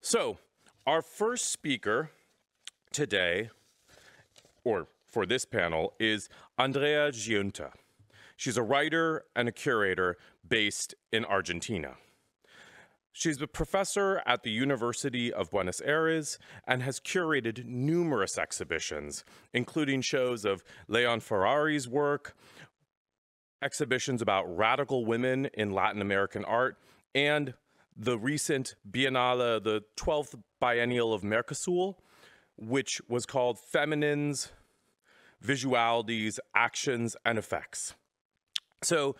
So, our first speaker today, or for this panel, is Andrea Giunta. She's a writer and a curator based in Argentina. She's a professor at the University of Buenos Aires and has curated numerous exhibitions, including shows of Leon Ferrari's work, exhibitions about radical women in Latin American art, and the recent Biennale, the 12th biennial of Mercosul, which was called Feminines, Visualities, Actions, and Effects. So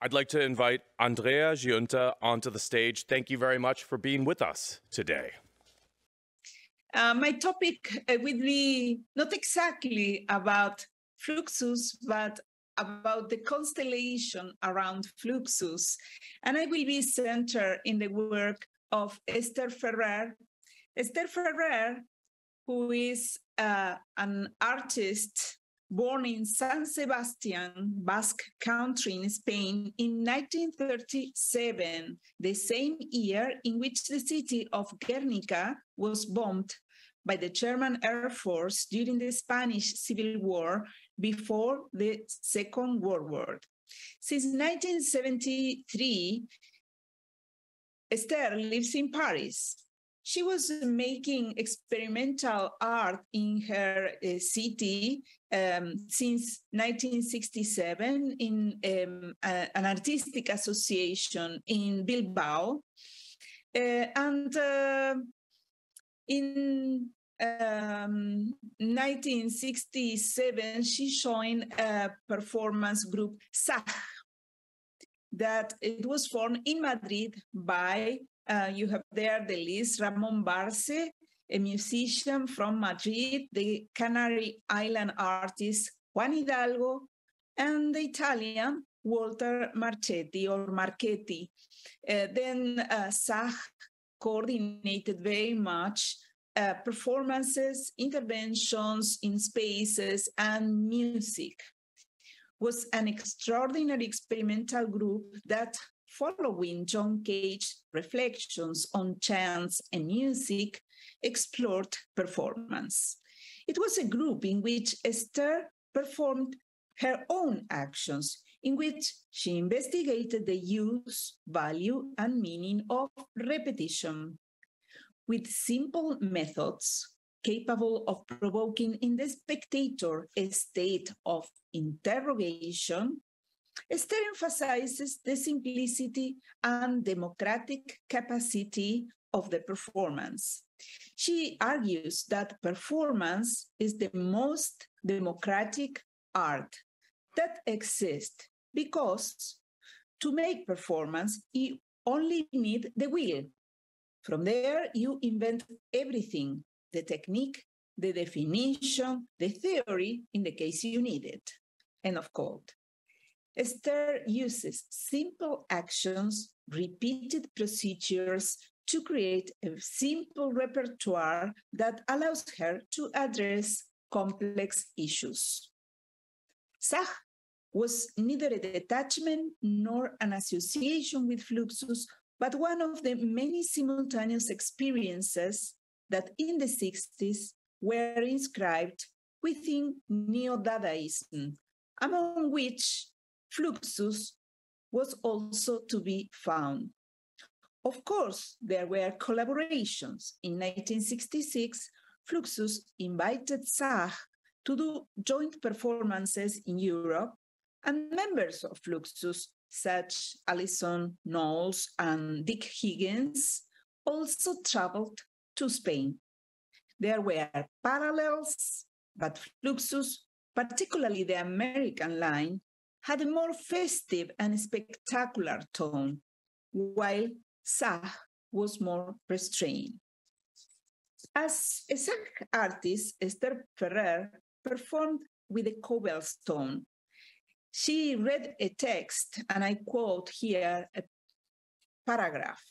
I'd like to invite Andrea Giunta onto the stage. Thank you very much for being with us today. Uh, my topic uh, will be not exactly about Fluxus, but about the constellation around Fluxus. And I will be centered in the work of Esther Ferrer. Esther Ferrer, who is uh, an artist born in San Sebastian, Basque country in Spain in 1937, the same year in which the city of Guernica was bombed by the German Air Force during the Spanish Civil War before the Second World War. Since 1973, Esther lives in Paris. She was making experimental art in her uh, city um, since 1967 in um, a, an artistic association in Bilbao. Uh, and uh, in um, 1967, she joined a performance group, Zaj, that it was formed in Madrid by, uh, you have there the list, Ramon Barce, a musician from Madrid, the Canary Island artist Juan Hidalgo, and the Italian Walter Marchetti or Marchetti. Uh, then uh, coordinated very much uh, performances, interventions in spaces, and music. Was an extraordinary experimental group that, following John Cage's reflections on chance and music, explored performance. It was a group in which Esther performed her own actions, in which she investigated the use, value, and meaning of repetition, with simple methods capable of provoking in the spectator a state of interrogation, Esther emphasizes the simplicity and democratic capacity of the performance. She argues that performance is the most democratic art that exists because to make performance, you only need the will from there, you invent everything the technique, the definition, the theory, in the case you need it. End of quote. Esther uses simple actions, repeated procedures to create a simple repertoire that allows her to address complex issues. Zaj was neither a detachment nor an association with Fluxus but one of the many simultaneous experiences that in the 60s were inscribed within Neo-Dadaism, among which Fluxus was also to be found. Of course, there were collaborations. In 1966, Fluxus invited Zaj to do joint performances in Europe, and members of Fluxus such Alison Knowles and Dick Higgins, also traveled to Spain. There were parallels, but Fluxus, particularly the American line, had a more festive and spectacular tone, while Zaj was more restrained. As a Zaj artist, Esther Ferrer performed with a cobblestone, she read a text, and I quote here a paragraph.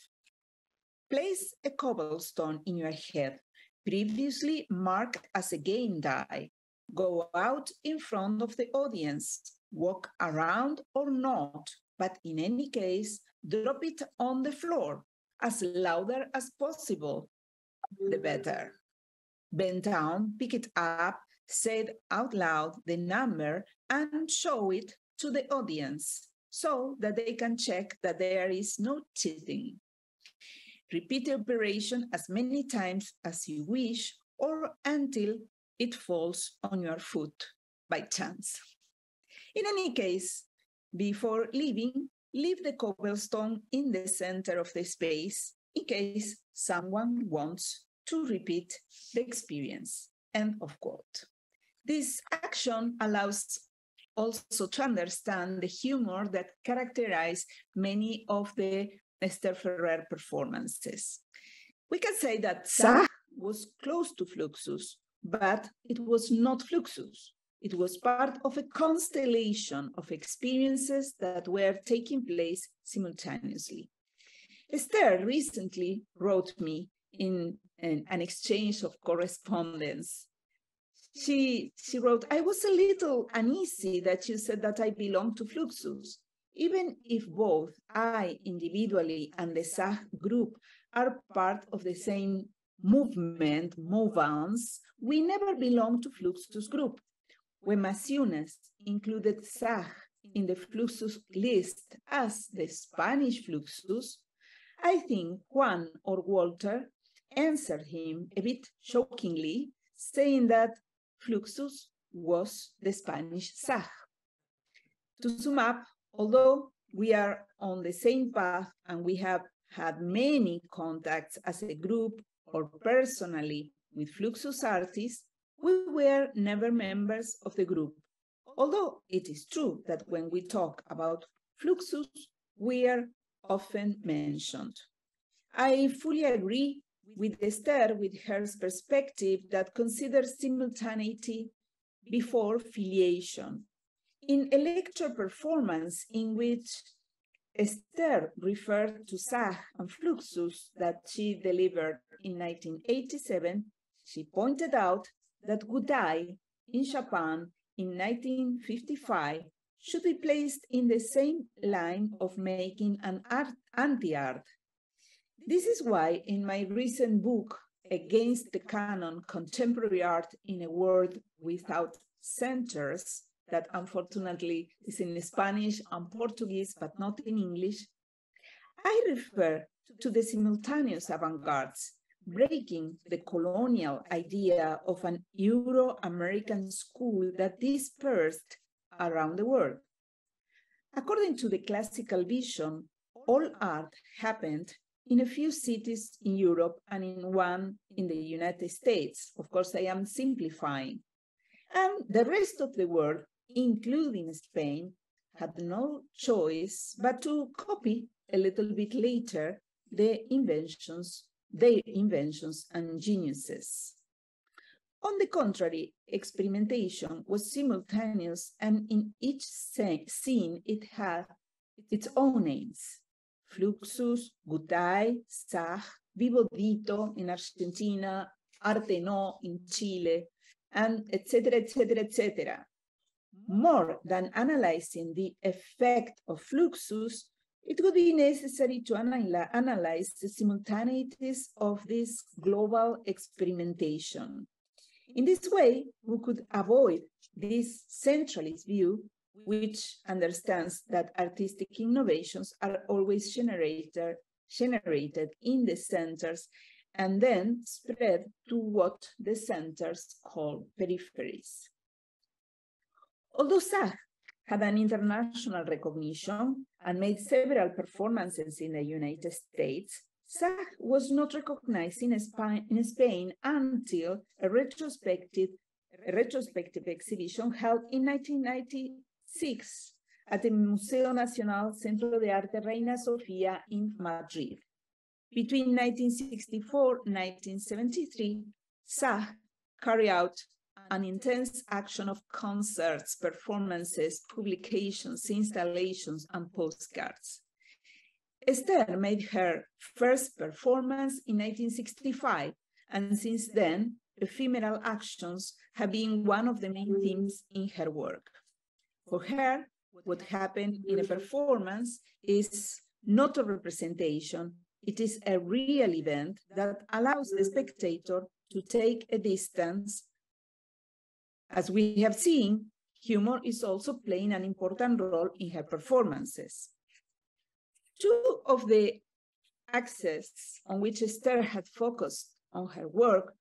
Place a cobblestone in your head, previously marked as a game die. Go out in front of the audience, walk around or not, but in any case, drop it on the floor as louder as possible, the better. Bend down, pick it up, say it out loud the number, and show it to the audience so that they can check that there is no cheating. Repeat the operation as many times as you wish or until it falls on your foot by chance. In any case, before leaving, leave the cobblestone in the center of the space in case someone wants to repeat the experience. End of quote. This action allows also to understand the humor that characterize many of the Esther Ferrer performances. We can say that Zaj was close to Fluxus, but it was not Fluxus. It was part of a constellation of experiences that were taking place simultaneously. Esther recently wrote me in an, an exchange of correspondence. She, she wrote, I was a little uneasy that you said that I belong to Fluxus. Even if both I individually and the Zaj group are part of the same movement, Movance, we never belong to Fluxus group. When Maciunas included Zaj in the Fluxus list as the Spanish Fluxus, I think Juan or Walter answered him a bit shockingly, saying that Fluxus was the Spanish Zaj. To sum up, although we are on the same path and we have had many contacts as a group or personally with Fluxus artists, we were never members of the group. Although it is true that when we talk about Fluxus, we are often mentioned. I fully agree with Esther with her perspective that considers simultaneity before filiation. In a lecture performance in which Esther referred to Zaj and Fluxus that she delivered in 1987, she pointed out that Gutai in Japan in 1955 should be placed in the same line of making an art, anti-art. This is why in my recent book, Against the Canon, Contemporary Art in a World Without Centers, that unfortunately is in Spanish and Portuguese, but not in English, I refer to the simultaneous avant-gardes breaking the colonial idea of an Euro-American school that dispersed around the world. According to the classical vision, all art happened in a few cities in Europe and in one in the United States. Of course, I am simplifying. And the rest of the world, including Spain, had no choice but to copy a little bit later the inventions their inventions and geniuses. On the contrary, experimentation was simultaneous, and in each scene it had its own names. Fluxus, Gutai, Zaj, Vivo Dito in Argentina, Arte No in Chile, and etc., etc., etc. More than analyzing the effect of Fluxus, it would be necessary to analyze the simultaneities of this global experimentation. In this way, we could avoid this centralist view, which understands that artistic innovations are always generated, generated in the centers and then spread to what the centers call peripheries. Although Zaj had an international recognition and made several performances in the United States, Zaj was not recognized in Spain, in Spain until a retrospective, a retrospective exhibition held in 1996 at the Museo Nacional Centro de Arte Reina Sofía in Madrid. Between 1964 and 1973, Zaj carried out an intense action of concerts, performances, publications, installations, and postcards. Esther made her first performance in 1965, and since then, ephemeral actions have been one of the main themes in her work. For her, what happened in a performance is not a representation, it is a real event that allows the spectator to take a distance. As we have seen, humor is also playing an important role in her performances. Two of the axes on which Esther had focused on her work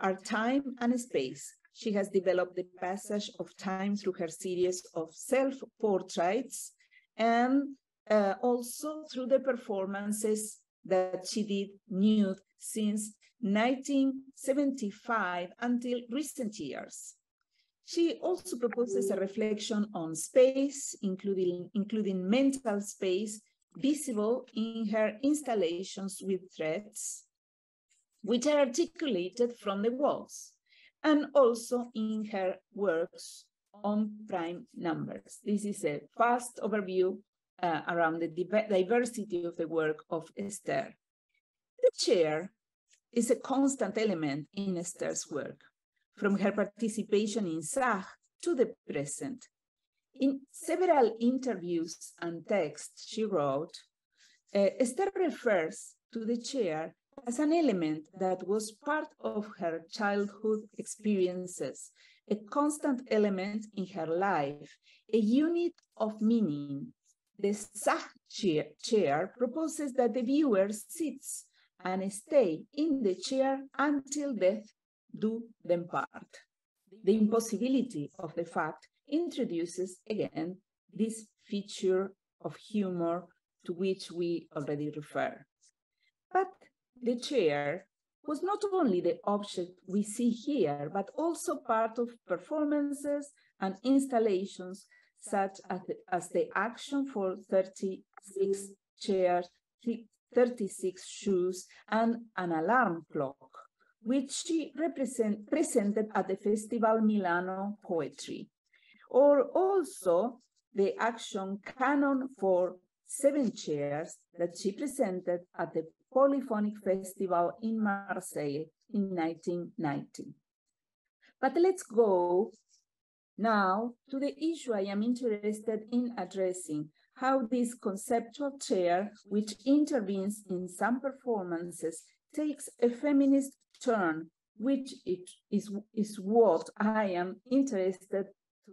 are time and space. She has developed the passage of time through her series of self-portraits and uh, also through the performances that she did nude since 1975 until recent years. She also proposes a reflection on space, including, including mental space, visible in her installations with threads, which are articulated from the walls, and also in her works on prime numbers. This is a fast overview uh, around the diversity of the work of Esther. The chair is a constant element in Esther's work, from her participation in Zaj to the present. In several interviews and texts she wrote, uh, Esther refers to the chair as an element that was part of her childhood experiences, a constant element in her life, a unit of meaning. The Zaj chair, chair proposes that the viewer sits and stay in the chair until death do them part. The impossibility of the fact introduces again this feature of humor to which we already refer. But the chair was not only the object we see here, but also part of performances and installations such as the, as the action for 36 chairs, 36 shoes, and an alarm clock, which she represent, presented at the Festival Milano Poetry. Or also the action canon for seven chairs that she presented at the Polyphonix Festival in Marseille in 1990. But let's go now to the issue I am interested in addressing, how this conceptual chair, which intervenes in some performances, takes a feminist turn, which it is, is what I am interested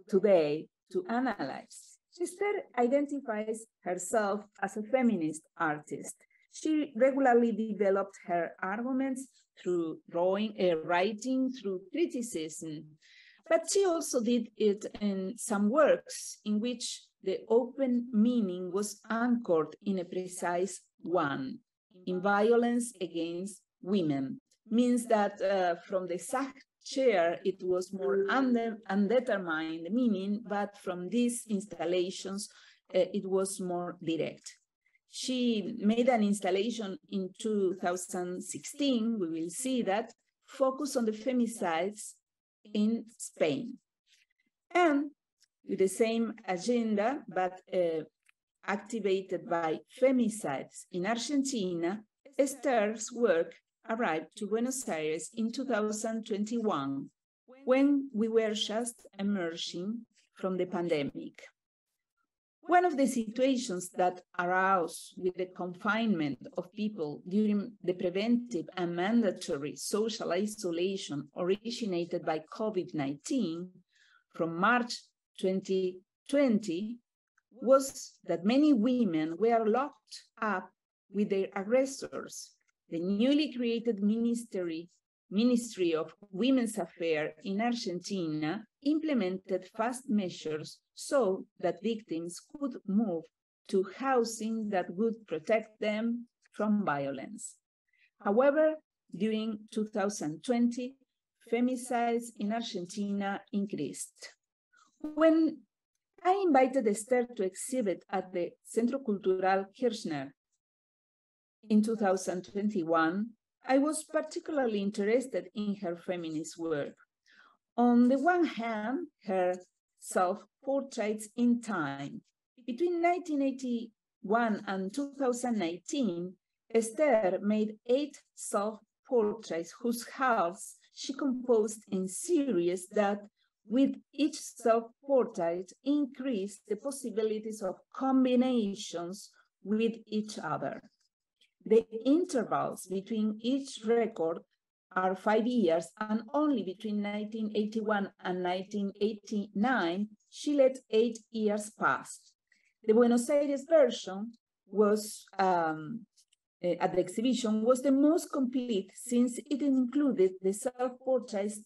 today to analyze. Esther identifies herself as a feminist artist. She regularly developed her arguments through drawing, uh, writing, through criticism, but she also did it in some works in which the open meaning was anchored in a precise one, in violence against women. Means that uh, from the Zaj chair, it was more undetermined meaning, but from these installations, uh, it was more direct. She made an installation in 2016, we will see that, focus on the femicides in Spain. And with the same agenda, but uh, activated by femicides in Argentina, Esther's work arrived to Buenos Aires in 2021, when we were just emerging from the pandemic. One of the situations that arose with the confinement of people during the preventive and mandatory social isolation originated by COVID 19 from March 2020 was that many women were locked up with their aggressors. The newly created ministry, Ministry of Women's Affairs in Argentina implemented fast measures so that victims could move to housing that would protect them from violence. However, during 2020, femicides in Argentina increased. When I invited Esther to exhibit at the Centro Cultural Kirchner in 2021, I was particularly interested in her feminist work. On the one hand, her self-portraits in time. Between 1981 and 2019, Esther made eight self-portraits whose halves she composed in series that, with each self-portrait, increased the possibilities of combinations with each other. The intervals between each record are five years, and only between 1981 and 1989, she let eight years pass. The Buenos Aires version was um, uh, at the exhibition was the most complete since it included the self-portraits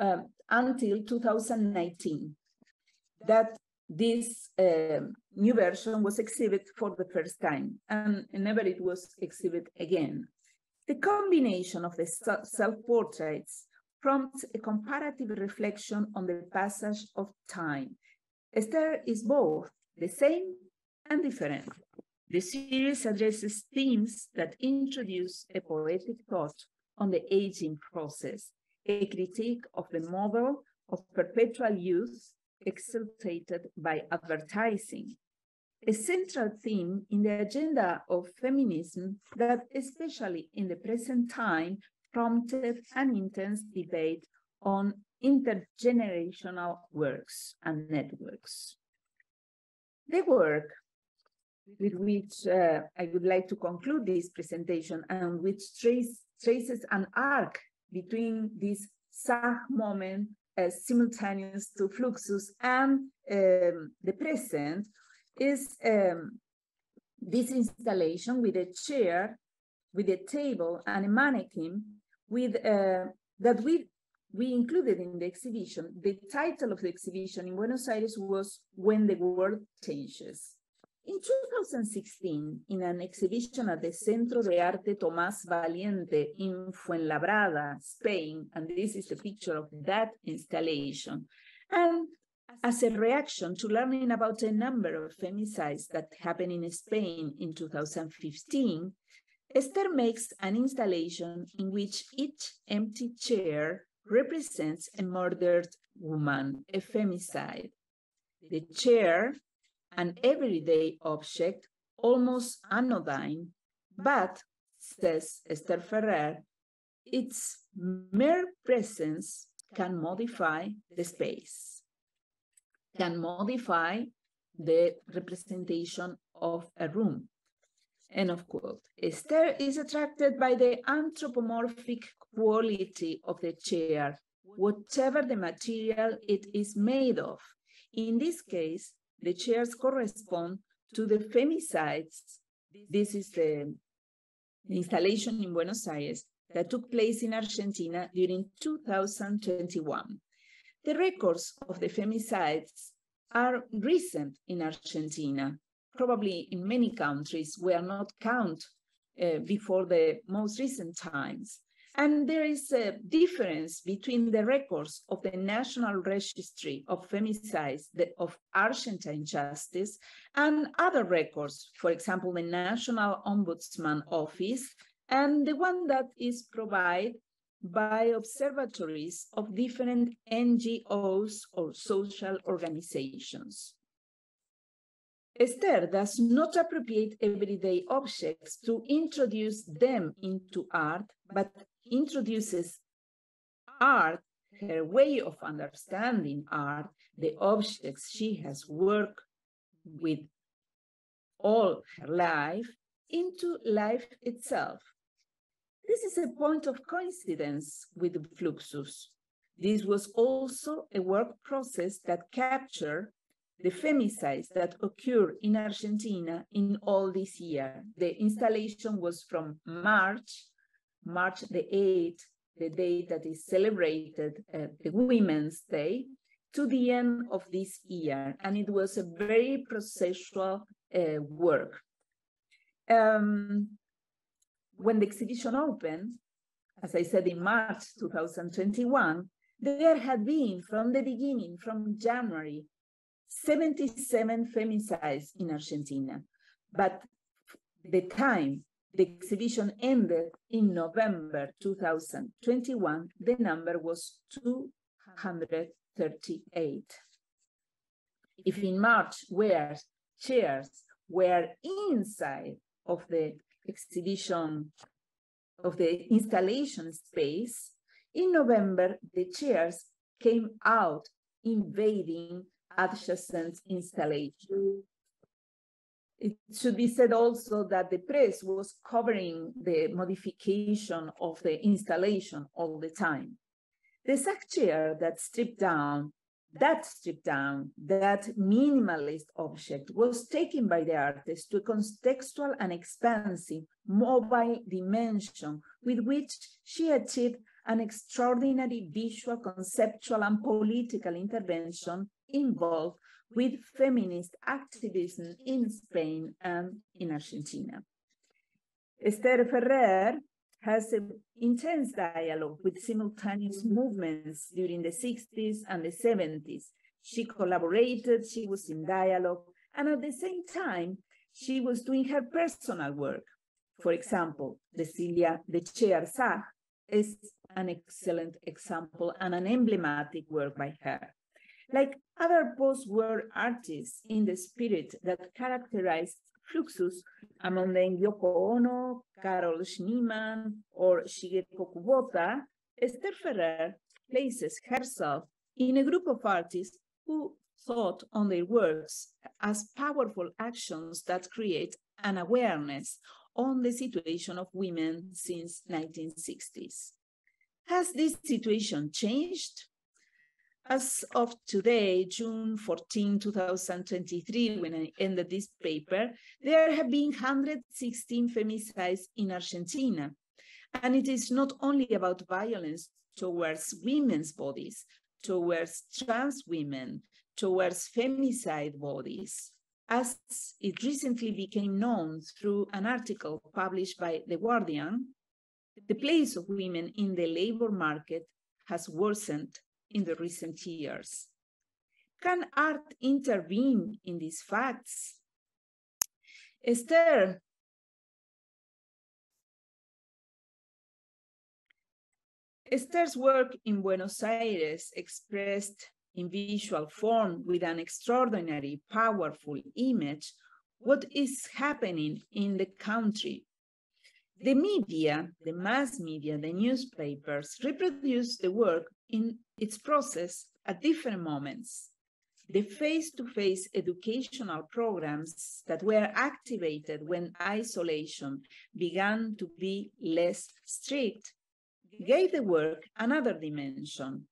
uh, until 2019. That this uh, new version was exhibited for the first time and never it was exhibited again. The combination of the self-portraits prompts a comparative reflection on the passage of time. Esther is both the same and different. The series addresses themes that introduce a poetic thought on the aging process, a critique of the model of perpetual youth exalted by advertising, a central theme in the agenda of feminism that, especially in the present time, prompted an intense debate on intergenerational works and networks. The work with which uh, I would like to conclude this presentation and which trace, traces an arc between this Zaj moment as simultaneous to Fluxus and um, the present is um, this installation with a chair, with a table and a mannequin with uh, that we we included in the exhibition. The title of the exhibition in Buenos Aires was When the World Changes. In 2016, in an exhibition at the Centro de Arte Tomás Valiente in Fuenlabrada, Spain, and this is a picture of that installation, and as a reaction to learning about a number of femicides that happened in Spain in 2015, Esther makes an installation in which each empty chair represents a murdered woman, a femicide. The chair an everyday object, almost anodyne, but, says Esther Ferrer, its mere presence can modify the space, can modify the representation of a room. End of quote. Esther is attracted by the anthropomorphic quality of the chair, whatever the material it is made of. In this case, the chairs correspond to the femicides. This is the installation in Buenos Aires that took place in Argentina during 2021. The records of the femicides are recent in Argentina. Probably in many countries were not counted uh, before the most recent times. And there is a difference between the records of the National Registry of Femicides of Argentine Justice and other records, for example, the National Ombudsman Office, and the one that is provided by observatories of different NGOs or social organizations. Esther does not appropriate everyday objects to introduce them into art, but introduces art, her way of understanding art, the objects she has worked with all her life, into life itself. This is a point of coincidence with Fluxus. This was also a work process that captured the femicides that occurred in Argentina in all this year. The installation was from March March the 8th, the day that is celebrated, uh, the Women's Day, to the end of this year. And it was a very processual uh, work. Um, when the exhibition opened, as I said in March 2021, there had been from the beginning, from January, 77 femicides in Argentina. But the time the exhibition ended in November 2021. The number was 238. If in March where chairs were inside of the exhibition of the installation space, in November the chairs came out invading adjacent installation. It should be said also that the press was covering the modification of the installation all the time. The Zaj chair that stripped down, that stripped down, that minimalist object was taken by the artist to a contextual and expansive mobile dimension with which she achieved an extraordinary visual, conceptual, and political intervention involved with feminist activism in Spain and in Argentina. Esther Ferrer has an intense dialogue with simultaneous movements during the 60s and the 70s. She collaborated, she was in dialogue, and at the same time, she was doing her personal work. For example, Cecilia de Chair is an excellent example and an emblematic work by her. Like other post-war artists in the spirit that characterized Fluxus, among them Yoko Ono, Carol Schneemann, or Shigeko Kubota, Esther Ferrer places herself in a group of artists who thought on their works as powerful actions that create an awareness on the situation of women since 1960s. Has this situation changed? As of today, June 14, 2023, when I ended this paper, there have been 116 femicides in Argentina. And it is not only about violence towards women's bodies, towards trans women, towards femicide bodies. As it recently became known through an article published by The Guardian, the place of women in the labor market has worsened in the recent years. Can art intervene in these facts? Esther, Esther's work in Buenos Aires expressed in visual form with an extraordinary, powerful image what is happening in the country the media, the mass media, the newspapers reproduce the work in its process at different moments. The face-to-face educational programs that were activated when isolation began to be less strict gave the work another dimension.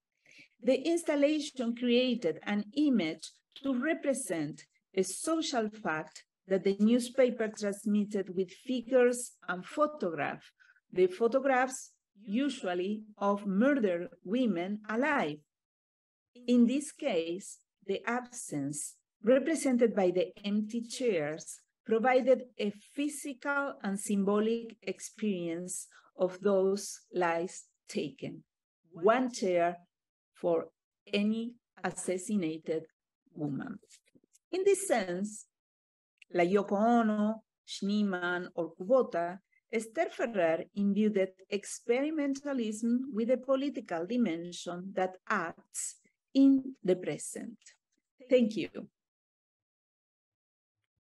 The installation created an image to represent a social fact that the newspaper transmitted with figures and photographs, the photographs usually of murdered women alive. In this case, the absence, represented by the empty chairs, provided a physical and symbolic experience of those lives taken. One chair for any assassinated woman. In this sense, like Yoko Ono, Schneemann, or Kubota, Esther Ferrer imbued experimentalism with a political dimension that acts in the present. Thank you.